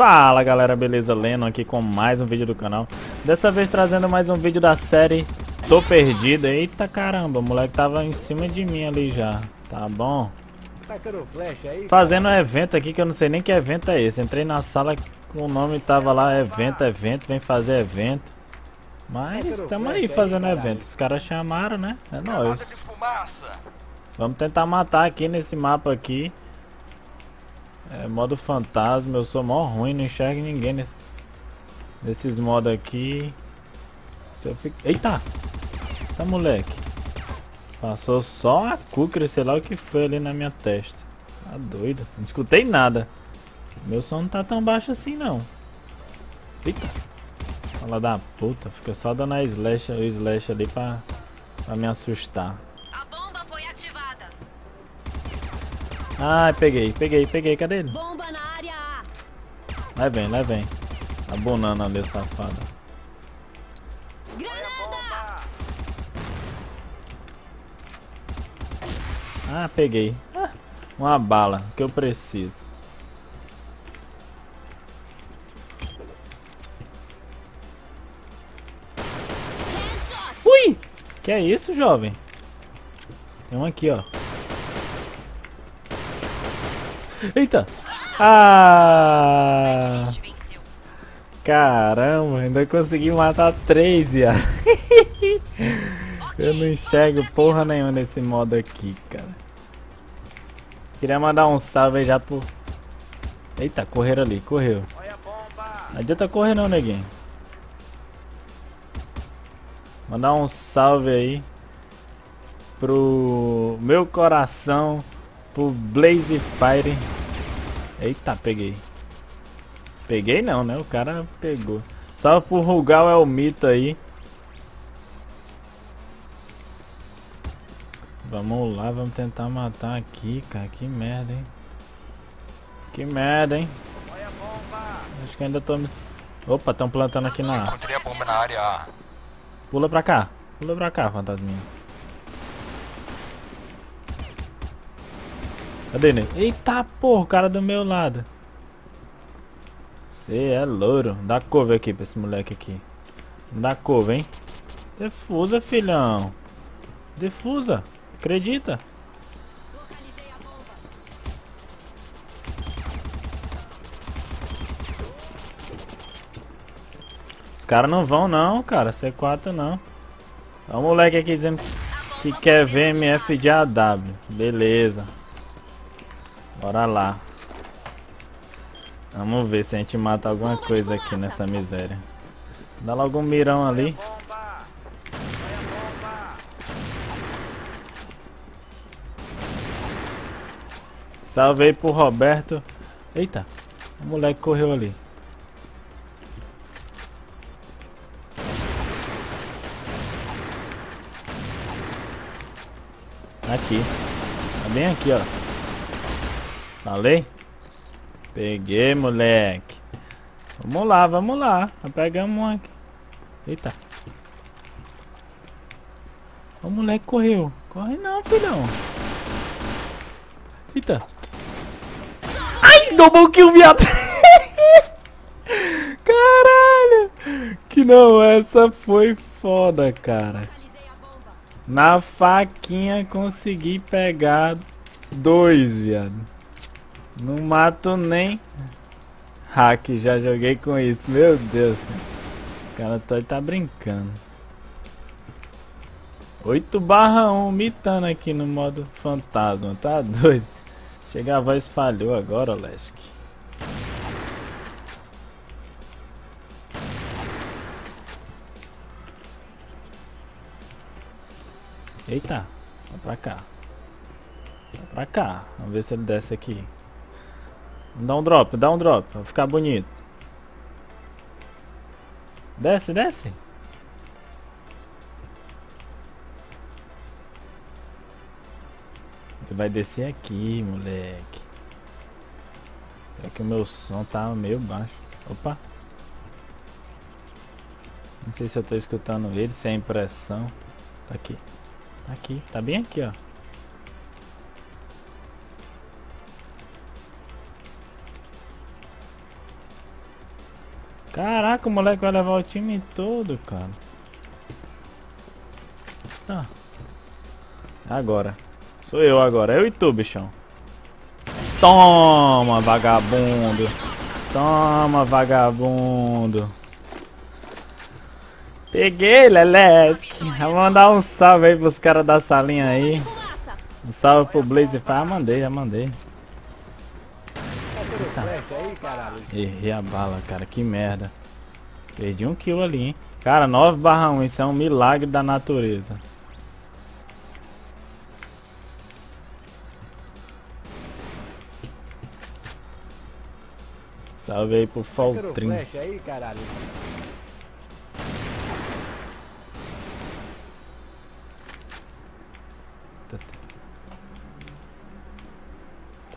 Fala galera, beleza? Leno aqui com mais um vídeo do canal. Dessa vez trazendo mais um vídeo da série Tô Perdido. Eita caramba, o moleque tava em cima de mim ali já Tá bom? Fazendo um evento aqui que eu não sei nem que evento é esse. Entrei na sala, o nome tava lá Evento, evento, vem fazer evento. Mas estamos aí fazendo evento. Os caras chamaram, né? É nóis. Vamos tentar matar aqui nesse mapa aqui é, modo fantasma, eu sou mó ruim, não enxergo ninguém nesse, nesses modos aqui. Se eu fico... Eita! Tá moleque. Passou só a cúcara, sei lá o que foi ali na minha testa. Tá doido. Não escutei nada. Meu som não tá tão baixo assim não. Eita! Fala da puta, fica só dando a slash, o slash ali pra, pra me assustar. Ai, peguei, peguei, peguei. Cadê ele? Bomba na área. Lá vem, lá vem. Tá bonando ali, safada. Granada! Ah, peguei. Ah, uma bala que eu preciso. Ui! Que é isso, jovem? Tem um aqui, ó. Eita! Ah! Caramba, ainda consegui matar três, já. Eu não enxergo porra nenhuma nesse modo aqui, cara. Queria mandar um salve já pro... Eita, correram ali, correu. Não adianta correr não, neguinho. Mandar um salve aí pro meu coração Pro Blaze Fire. Eita, peguei. Peguei não, né? O cara pegou. Salve pro Rugal é o mito aí. Vamos lá, vamos tentar matar aqui, cara. Que merda, hein? Que merda, hein? Acho que ainda tô me... Opa, estão plantando aqui na... Encontrei a bomba na área. Pula pra cá. Pula pra cá, fantasminha. Cadê ele? Eita porra, o cara do meu lado. Você é louro. Dá couve aqui pra esse moleque aqui. Dá couve, hein? Defusa, filhão. Defusa. Acredita? Os caras não vão não, cara. C4 não. Olha o moleque aqui dizendo que quer VMF de AW. Beleza. Bora lá. Vamos ver se a gente mata alguma coisa aqui nessa miséria. Dá logo um mirão ali. Salve aí pro Roberto. Eita, o moleque correu ali. Aqui. Tá bem aqui, ó. Falei? Peguei, moleque. Vamos lá, vamos lá. Pegamos aqui. Eita. O moleque correu. Corre não, filhão. Eita. Ai, double kill, viado. Caralho. Que não, essa foi foda, cara. Na faquinha consegui pegar dois, viado. Não mato nem hack, já joguei com isso, meu Deus. Os caras tá, tá brincando. 8 barra 1 mitando aqui no modo fantasma, tá doido? Chega a voz falhou agora, Lesk. Eita, vai pra cá. Vai pra cá. Vamos ver se ele desce aqui. Dá um drop, dá um drop, pra ficar bonito. Desce, desce. Tu vai descer aqui, moleque. É que o meu som tá meio baixo. Opa. Não sei se eu tô escutando ele, se é impressão. Tá aqui. Tá aqui, tá bem aqui, ó. Caraca, o moleque vai levar o time todo, cara. Tá. Agora. Sou eu agora. Eu e tu, bichão. Toma, vagabundo. Toma, vagabundo. Peguei, Lelesk. Vou mandar um salve aí pros caras da salinha aí. Um salve pro Blaze. Ah, mandei, já mandei. Eita. Errei a bala, cara. Que merda. Perdi um kill ali, hein. Cara, 9 barra 1. Isso é um milagre da natureza. Salve aí pro Faltrin. Tá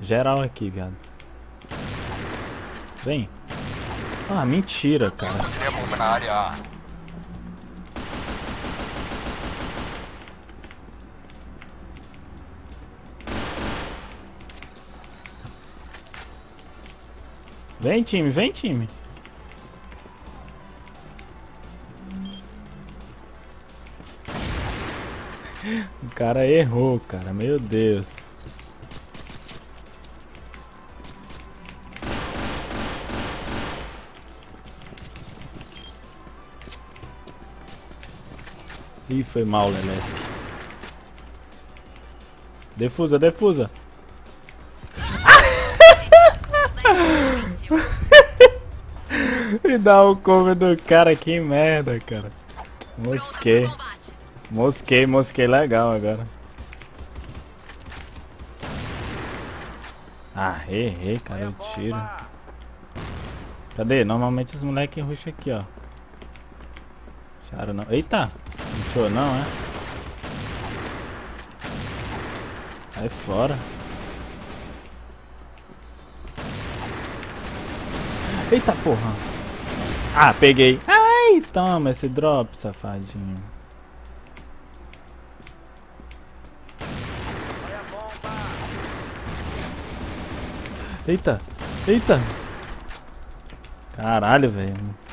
geral aqui, viado. Vem. Ah, mentira, cara. Na área A. Vem time, vem time. O cara errou, cara. Meu Deus. Ih, foi mal, Lelesk. Defusa, defusa. Me dá o cover do cara, que merda, cara. Mosquei. Mosquei, mosquei legal agora. Ah, errei, cara, o tiro. Cadê? Normalmente os moleques rusham aqui, ó. Charo não. Eita! Puxou não, é? Sai fora. Eita porra. Ah, peguei. Ai, toma esse drop, safadinho. Eita, eita. Caralho, velho.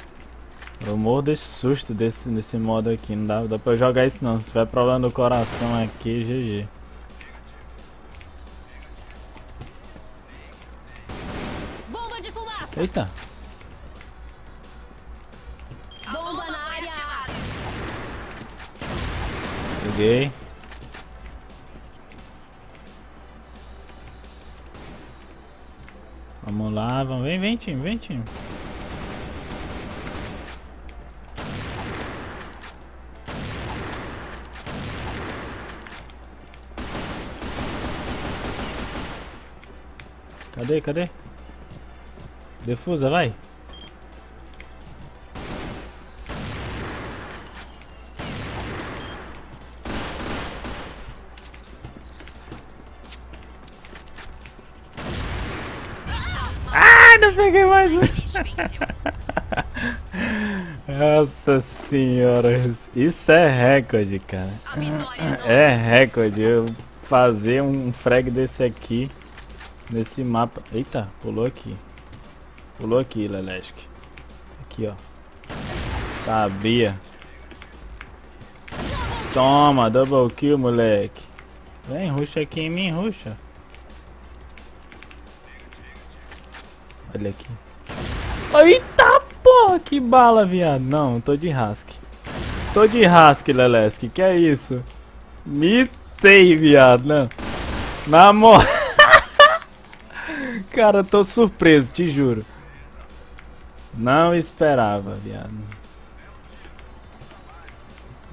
Eu morro desse susto desse, desse modo aqui. Não dá, dá pra jogar isso não. Se tiver problema no coração aqui, GG. Bomba de fumaça. Eita. Bomba na área. Peguei. Vamos lá, vamos. Vem, vem time, vem time. Cadê, cadê? Defusa, vai. Ah, não peguei mais Nossa senhora, isso é recorde, cara. É recorde eu fazer um frag desse aqui. Nesse mapa... Eita, pulou aqui. Pulou aqui, Lelesk. Aqui, ó. Sabia. Toma, double kill, moleque. Vem, ruxa aqui em mim, ruxa. Olha aqui. Eita porra, que bala, viado. Não, tô de rasque. Tô de rasque, Lelesk. Que é isso? Mitei, viado. Não. Na moral. Cara, tô surpreso, te juro. Não esperava, viado.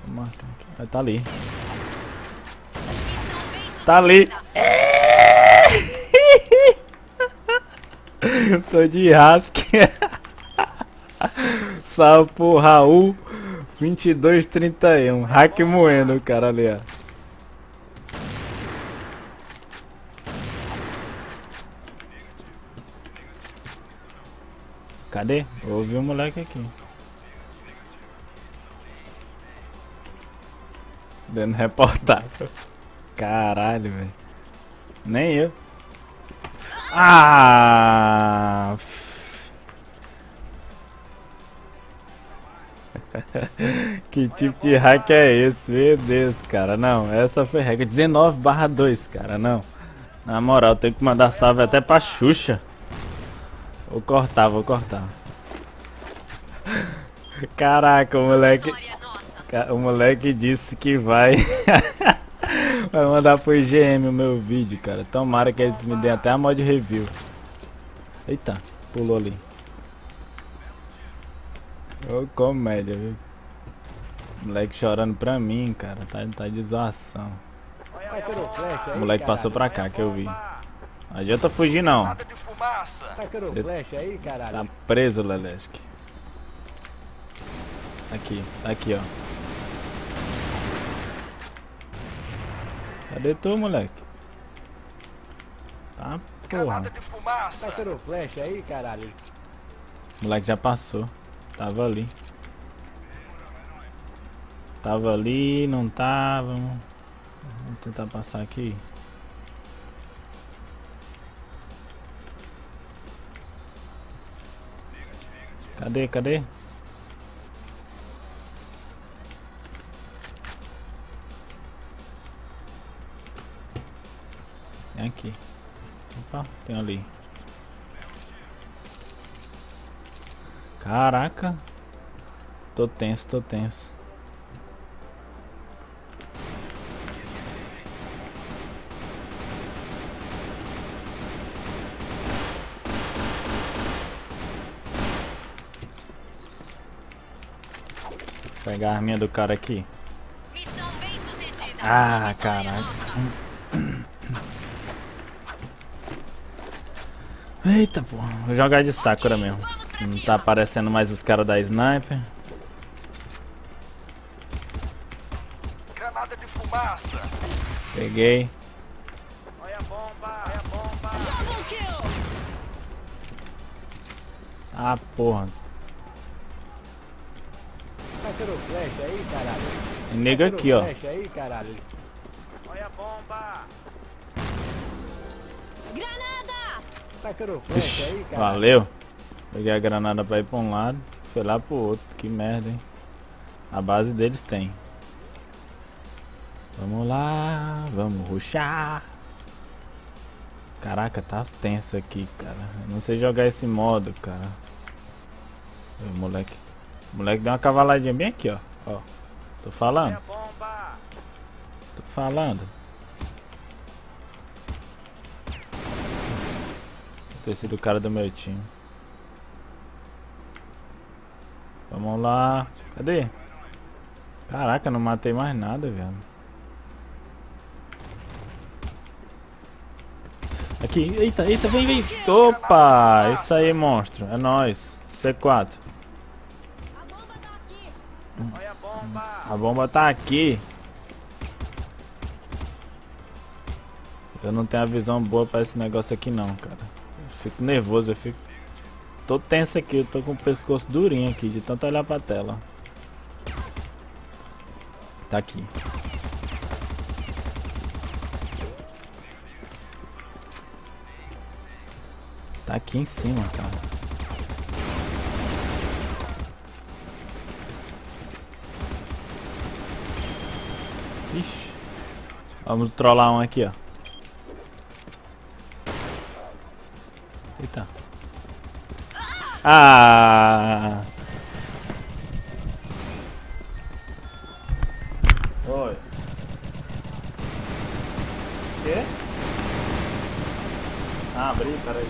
Vou marcar aqui. Ah, tá ali. Tá ali. Tô de rasque. Salve pro Raul 2231. Hack moendo o cara ali, ó. Cadê? Ouvi um moleque aqui. Dando reportagem. Caralho, velho. Nem eu. Ah! que tipo de hack é esse? Meu Deus, cara. Não, essa foi regra 19 barra 2, cara. Não. Na moral, tem que mandar salve até pra Xuxa. Vou cortar, vou cortar. Caraca, o moleque... O moleque disse que vai... vai mandar pro IGM o meu vídeo, cara. Tomara que eles me deem até a mod review. Eita, pulou ali. Ô comédia, viu? Moleque chorando pra mim, cara. Tá, tá de zoação. O moleque passou pra cá que eu vi. Não adianta fugir não. Nada de fumaça. Cê aí, caralho. Tá preso, Lelesk. Aqui, tá aqui, ó. Cadê tu, moleque? Tá, porra. de fumaça. Tá flash aí, caralho. O moleque já passou. Tava ali. Tava ali, não tava. Vamos tentar passar aqui. Cadê, cadê? É aqui. Opa, tem ali. Caraca. Tô tenso, tô tenso. Pegar a arminha do cara aqui. Ah, caraca. Eita, pô. Vou jogar de Sakura mesmo. Não tá aparecendo mais os caras da sniper. Granada de fumaça. Peguei. Olha a bomba, olha a bomba. Ah, porra. Flash aí, caralho. Nega aqui, ó. Aí, caralho. Olha a bomba. Granada! Flash aí, caralho. Valeu. Peguei a granada pra ir pra um lado, foi lá pro outro. Que merda, hein? A base deles tem. Vamos lá, vamos ruxar. Caraca, tá tenso aqui, cara. Eu não sei jogar esse modo, cara. O moleque. O moleque deu uma cavaladinha bem aqui, ó. ó. Tô falando. Tô falando. Ter sido o cara do meu time. Vamos lá. Cadê? Caraca, não matei mais nada, velho. Aqui, eita, eita, vem, vem. Opa, isso aí, monstro. É nóis. C4. Bomba tá aqui. Eu não tenho a visão boa pra esse negócio aqui não, cara. Eu fico nervoso, eu fico Tô tenso aqui, eu tô com o pescoço durinho aqui, de tanto olhar pra tela. Tá aqui. Tá aqui em cima, cara. Ixi. Vamos trollar um aqui, ó. Eita. Ah. Oi. Quê? Ah, abri, peraí.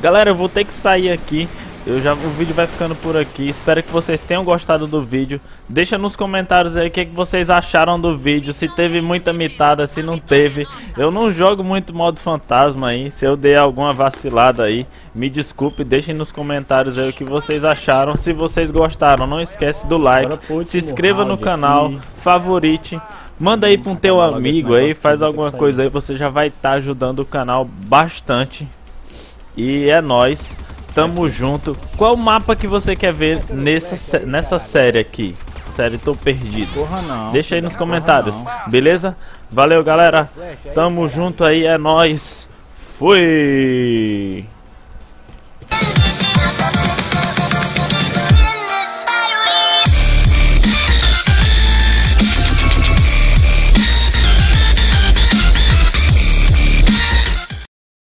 Galera, eu vou ter que sair aqui. Eu já, o vídeo vai ficando por aqui. Espero que vocês tenham gostado do vídeo. Deixa nos comentários aí o que, que vocês acharam do vídeo. Se teve muita mitada, se não teve. Eu não jogo muito modo fantasma aí. Se eu dei alguma vacilada aí, me desculpe. Deixem nos comentários aí o que vocês acharam. Se vocês gostaram, não esquece do like. Se inscreva no canal, favorite. Manda aí para um teu amigo aí, faz alguma coisa aí, você já vai estar tá ajudando o canal bastante. E é nóis. Tamo junto. Qual mapa que você quer ver nessa, nessa série aqui? Série Tô Perdido. Deixa aí nos comentários, beleza? Valeu, galera. Tamo junto aí, é nóis. Fui!